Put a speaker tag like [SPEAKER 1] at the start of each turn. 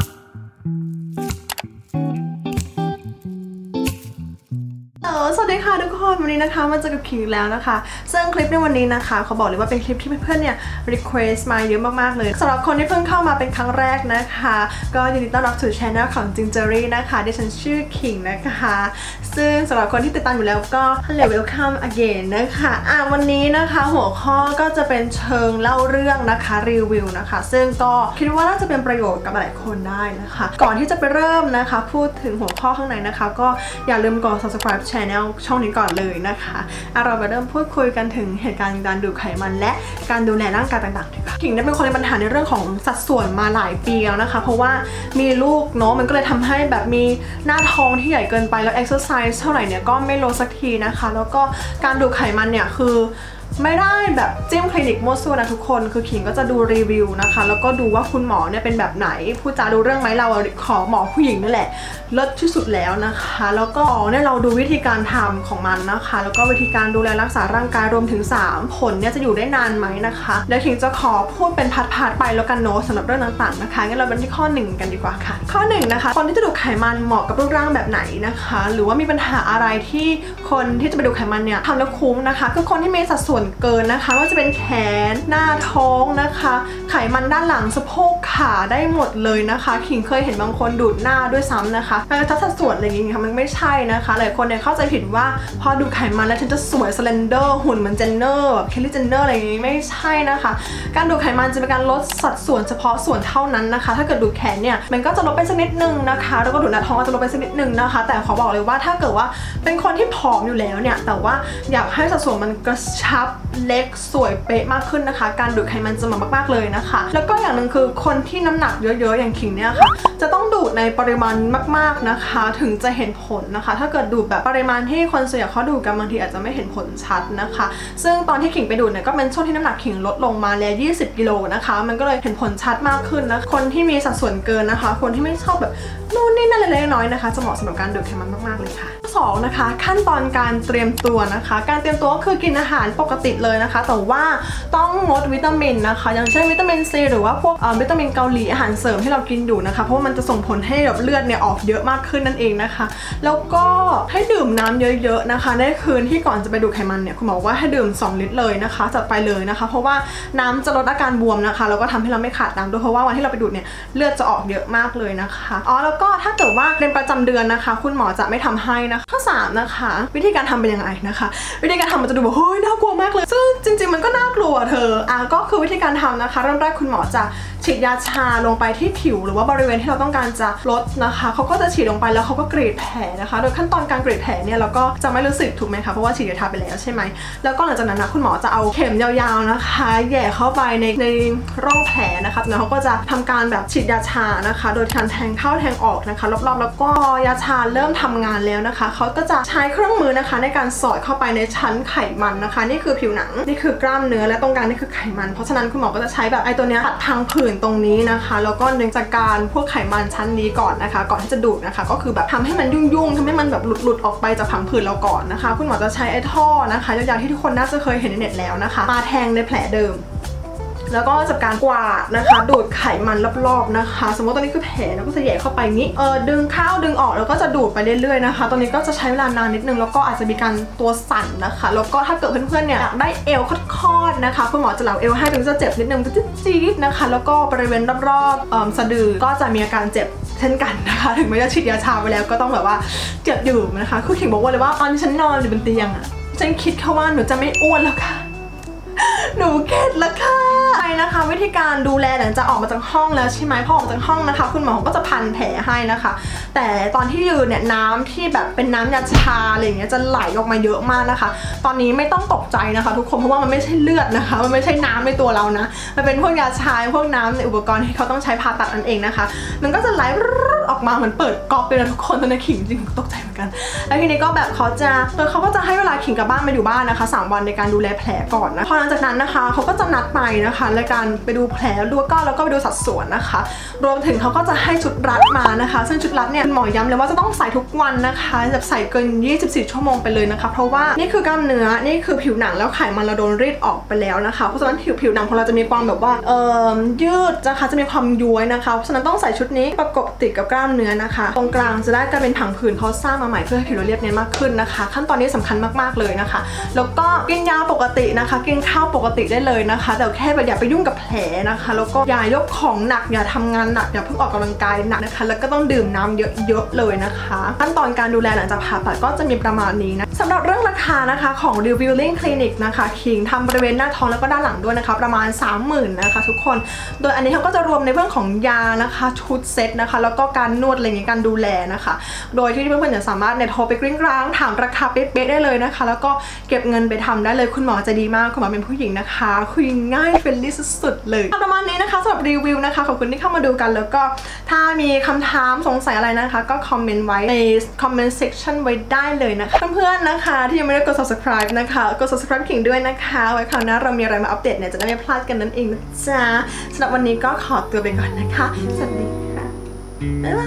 [SPEAKER 1] you สวัสดีค่ะทุกคนวันนี้นะคะมาเจอกับคิงแล้วนะคะ ซึ่งคลิปในวันนี้นะคะเขาบอกเลยว่าเป็นคลิปที่เพื่อนๆเนี่ย request มาเยอะมากๆเลยสำหรับคนที่เพิ่งเข้ามาเป็นครั้งแรกนะคะ ก็ยินดีต้อนรับสู่ช anel ของจิงเจอรี่นะคะดิฉันชื่อคิงนะคะ ซึ่งสำหรับคนที่ติดตามอยู่แล้วก็ hello welcome again นะคะอะวันนี้นะคะหัวข้อก็จะเป็นเชิงเล่าเรื่องนะคะรีวิวนะคะ ซึ่งก็คิดว่าน่าจะเป็นประโยชน์กับหลายคนได้นะคะ ก่อนที่จะไปเริ่มนะคะ พูดถึงหัวข้อข้างในนะคะ ก็อย่าลืมกด subscribe channel ช่องนี้ก่อนเลยนะคะเราไปเริ่มพูดคุยกันถึงเหตุการณ์การดูดไขมัน และการดูแลร่างกายต่างๆดีกว่าขิงได้เป็นคนมีปัญหาในเรื่องของสัดส่วนมาหลายปีแล้วนะคะ เพราะว่ามีลูกเนาะมันก็เลยทำให้แบบมีหน้าท้องที่ใหญ่เกินไปแล้วเอ็กซ์ไซส์เท่าไหร่เนี่ยก็ไม่ลดสักทีนะคะ แล้วก็การดูดไขมันเนี่ยคือ ไม่ได้แบบจิ้มคลินิกมั่วซั่วนะทุกคน คือขิงก็จะดูรีวิวนะคะ แล้วก็ดูว่าคุณหมอเนี่ยเป็นแบบไหนพูดจารู้เรื่องไหมเราขอหมอผู้หญิงนั่นแหละเลิศที่สุดแล้วนะคะ แล้วก็เนี่ยเราดูวิธีการทำของมันนะคะ แล้วก็วิธีการดูแลรักษาร่างกายรวมถึง 3 ผลเนี่ยจะอยู่ได้นานไหมนะคะแล้วขิงจะขอพูดเป็น part ๆไปแล้วกันเนาะสำหรับเรื่องต่างๆนะคะงั้นเราไปที่ข้อ 1 กันดีกว่าค่ะ ข้อ1นะคะคนที่จะดูดไขมันเหมาะกับรูปร่างแบบไหนนะคะ หรือว่ามีปัญหาอะไรที่คนที่จะไปดูดไขมันเนี่ยทำแล้วคุ้มนะคะคือคนที่มีสัดส่วนเกินนะคะว่าจะเป็นแขนหน้าท้องนะคะ ไขมันด้านหลังสะโพกขาได้หมดเลยนะคะขิงเคยเห็นบางคนดูดหน้าด้วยซ้ำนะคะการตัดสัดส่วนอะไรอย่างเงี้ยมันไม่ใช่นะคะหลายคนเนี่ยเข้าใจผิดว่าพอดูดไขมันแล้วฉันจะสวย slender หุ่นเหมือน Jenner แบบ Kylie Jenner อะไรอย่างงี้ไม่ใช่นะคะ การดูดไขมันจะเป็นการลดสัดส่วนเฉพาะส่วนเท่านั้นนะคะ ถ้าเกิดดูดแขนเนี่ยมันก็จะลดไปสักนิดนึงนะคะแล้วก็ดูดหน้าท้องก็จะลดไปสักนิดนึงนะคะ แต่ขอบอกเลยว่าถ้าเกิดว่าเป็นคนที่ผอมอยู่แล้วเนี่ยแต่ว่าอยากให้สัดส่วนมันกระชับเล็กสวยเป๊ะมากขึ้นนะคะ การดูดไขมันจะเหมามากๆเลยนะคะแล้วก็อย่างหนึ่งคือคนที่น้ำหนักเยอะๆอย่างขิงเนี่ยค่ะ จะต้องดูดในปริมาณมากๆนะคะ ถึงจะเห็นผลนะคะ ถ้าเกิดดูดแบบปริมาณที่คนส่วนใหญ่เขาดูดกันบางทีอาจจะไม่เห็นผลชัดนะคะ ซึ่งตอนที่ขิงไปดูดเนี่ยก็เป็นช่วงที่น้ำหนักขิงลดลงมาแล้ว 20 กิโลนะคะ มันก็เลยเห็นผลชัดมากขึ้นนะคนที่มีสัดส่วนเกินนะคะ คนที่ไม่ชอบแบบนู่นนี่นั่นเล็กๆน้อยๆนะคะ จะเหมาะสำหรับการดูดไขมันมากๆเลยค่ะสองนะคะขั้นตอนการเตรียมตัวนะคะ การเตรียมตัวก็คือกินอาหารปกติเลยนะคะ แต่ว่าต้องงดวิตามินนะคะ อย่างเช่นวิตามินซีหรือว่าพวกเอ่อวิตามินเกาหลีอาหารเสริมที่เรากินอยู่นะคะ เพราะว่ามันจะส่งผลให้แบบเลือดเนี่ยออกเยอะมากขึ้นนั่นเองนะคะ แล้วก็ให้ดื่มน้ำเยอะๆนะคะ ในคืนที่ก่อนจะไปดูดไขมันเนี่ยคุณหมอว่าให้ดื่ม 2 ลิตรเลยนะคะจัดไปเลยนะคะ เพราะว่าน้ำจะลดอาการบวมนะคะแล้วก็ทำให้เราไม่ขาดน้ำด้วยเพราะว่าวันที่เราไปดูดเนี่ยเลือดจะออกเยอะมากเลยนะคะอ๋อแล้วก็ถ้าเกิดว่าเป็นประจำเดือนนะคะ คุณหมอจะไม่ทำให้นะคะข้อ3นะคะ วิธีการทำเป็นยังไงนะคะ วิธีการทำมันจะดูแบบเฮ้ยน่ากลัวมากเลย ซึ่งจริง ๆมันก็น่ากลัวเธออะก็คือวิธีการทำนะคะเริ่มแรกคุณหมอจะฉีดยาชาลงไปที่ผิว หรือว่าบริเวณที่เราต้องการจะลดนะคะเขาก็จะฉีดลงไปแล้วเขาก็กรีดแผลนะคะ โดยขั้นตอนการกรีดแผลเนี่ยเราก็จะไม่รู้สึกถูกไหมคะเพราะว่าฉีดยาชาไปแล้วใช่ไหมแล้วก็หลังจากนั้นนะคุณหมอจะเอาเข็มยาวๆนะคะแย่เข้าไปในในร่องแผลนะคะแล้วเขาก็จะทำการแบบฉีดยาชานะคะ โดยการแทงเข้าแทงออกนะคะรอบๆแล้วก็ยาชาเริ่มทำงานแล้วนะคะเขาก็จะใช้เครื่องมือนะคะ ในการสอดเข้าไปในชั้นไขมันนะคะ นี่คือผิวหนังนี่คือกล้ามเนื้อและตรงกลางนี่คือไขมัน เพราะฉะนั้นคุณหมอก็จะใช้แบบไอตัวเนี้ยตัดทางผื่นตรงนี้นะคะ แล้วก็ดึงจากการพวกไขมันชั้นนี้ก่อนนะคะ ก่อนที่จะดูดนะคะ ก็คือแบบทำให้มันยุ่งๆทำให้มันแบบหลุดๆออกไปจากผังผื่นเราก่อนนะคะ คุณหมอจะใช้ไอ้ท่อนะคะยาวๆที่ทุกคนน่าจะเคยเห็นในเน็ตแล้วนะคะ มาแทงในแผลเดิม แล้วก็จัดการกวาดนะคะดูดไขมันรอบๆนะคะ สมมติตอนนี้คือแผลแล้วก็จะแย่เข้าไปงี้เออดึงเข้าดึงออกแล้วก็จะดูดไปเรื่อยๆนะคะตรงนี้ก็จะใช้เวลานานนิดนึงแล้วก็อาจจะมีการตัวสั่นนะคะ แล้วก็ถ้าเกิดเพื่อนๆเนี่ยอยากได้เอวคอดๆนะคะคุณหมอจะเหลาเอวให้เป็นจะเจ็บนิดนึงจะจี๊ดๆนะคะ แล้วก็บริเวณรอบๆเออสะดือก็จะมีอาการเจ็บเช่นกันนะคะ ถึงแม้จะฉีดยาชาไปแล้วก็ต้องแบบว่าเจ็บอยู่นะคะคือขิงบอกว่าเลยว่าตอนที่ฉันนอนอยู่บนเตียงอะฉันคิดแค่ว่าหนูจะไม่อ้วนแล้วค่ะ หนูเข็ดแล้วค่ะไปนะคะ วิธีการดูแลหลังจากออกมาจากห้องแล้วใช่ไหมพอออกมาจากห้องนะคะ คุณหมอก็จะพันแผลให้นะคะ แต่ตอนที่ยืนเนี่ยน้ำที่แบบเป็นน้ำยาชาอะไรอย่างเงี้ยจะไหลออกมาเยอะมากนะคะ ตอนนี้ไม่ต้องตกใจนะคะ ทุกคนเพราะว่ามันไม่ใช่เลือดนะคะ มันไม่ใช่น้ำในตัวเรานะ มันเป็นพวกยาชาพวกน้ำในอุปกรณ์ที่เขาต้องใช้ผ่าตัดนั่นเองนะคะ มันก็จะไหล ออกมาเหมือนเปิดก๊อกเลยนะทุกคนตอนนี้ขิงจริงตกใจเหมือนกัน แล้วทีนี้ก็แบบเขาจะเออเขาก็จะให้เวลาขิงกลับบ้านมาอยู่บ้านนะคะสามวันในการดูแลแผลก่อนนะ พอหลังจากนั้นนะคะเขาก็จะนัดไปนะคะในการไปดูแผลดูก้อนแล้วก็ไปดูสัดส่วนนะคะ รวมถึงเขาก็จะให้ชุดรัดมานะคะ ซึ่งชุดรัดเนี่ยหมอย้ำเลยว่าจะต้องใส่ทุกวันนะคะแบบใส่เกิน 24 ชั่วโมงไปเลยนะคะ เพราะว่านี่คือกล้ามเนื้อนี่คือผิวหนังแล้วไขมันเราโดนรีดออกไปแล้วนะคะ เพราะฉะนั้นผิวผิวหนังของเราจะมีความแบบว่าเอ่อยืดนะคะจะมีความย้วยนะคะเพราะฉะนั้นต้องใส่ชุดนี้ประกบติดกับกล้ามามเนื้อนะคะ ตรงกลางจะได้กลายเป็นผังผืนเขาสร้างมาใหม่เพื่อให้ผิวเราเรียบเนียนมากขึ้นนะคะ ขั้นตอนนี้สำคัญมากๆเลยนะคะ แล้วก็กินยาปกตินะคะ กินข้าวปกติได้เลยนะคะ แต่แค่แบบอย่าไปยุ่งกับแผลนะคะ แล้วก็อย่ายกของหนักอย่าทำงานหนักอย่าเพิ่งออกกำลังกายหนักนะคะ แล้วก็ต้องดื่มน้ำเยอะๆเลยนะคะ ขั้นตอนการดูแลหลังจากผ่าตัดก็จะมีประมาณนี้นะสำหรับเรื่องราคานะคะของ Revealing Clinic นะคะคิงทำบริเวณหน้าท้องแล้วก็ด้านหลังด้วยนะคะ ประมาณ 30,000นะคะ ทุกคน โดยอันนี้เขาก็จะรวมในเรื่องของยานะคะชุดเซตนะคะ แล้วก็การนวดอะไรอย่างงี้การดูแลนะคะ โดยที่เพื่อนๆจะสามารถเนี่ยโทรไปกริ้งกร้างถามราคาเป๊ะๆได้เลยนะคะ แล้วก็เก็บเงินไปทำได้เลยคุณหมอจะดีมากคุณหมอเป็นผู้หญิงนะคะคุยง่าย friendly สุดๆเลยประมาณนี้นะคะสำหรับรีวิวนะคะขอบคุณที่เข้ามาดูกันแล้วก็ถ้ามีคำถามสงสัยอะไรนะคะ ก็คอมเมนต์ไว้ในคอมเมนต์เซ c ชันไว้ได้เลยนะคะเพื่อนๆนะคะ ที่ยังไม่ได้กด subscribe นะคะกด subscribe ขิงด้วยนะคะไว้คราวหน้าเรามีอะไรมาอัปเดตเนี่ยจะได้ไม่พลาดกันนั่นเองนะจ๊ะสำหรับวันนี้ก็ขอตัวไปก่อนนะคะสวัสดี 没啦